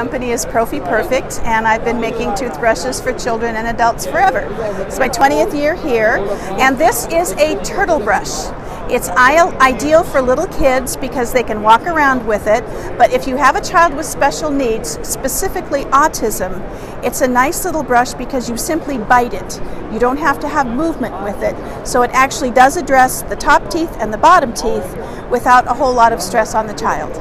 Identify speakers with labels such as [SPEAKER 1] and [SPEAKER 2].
[SPEAKER 1] company is Profi Perfect, and I've been making toothbrushes for children and adults forever. It's my 20th year here, and this is a turtle brush. It's ideal for little kids because they can walk around with it, but if you have a child with special needs, specifically autism, it's a nice little brush because you simply bite it. You don't have to have movement with it, so it actually does address the top teeth and the bottom teeth without a whole lot of stress on the child.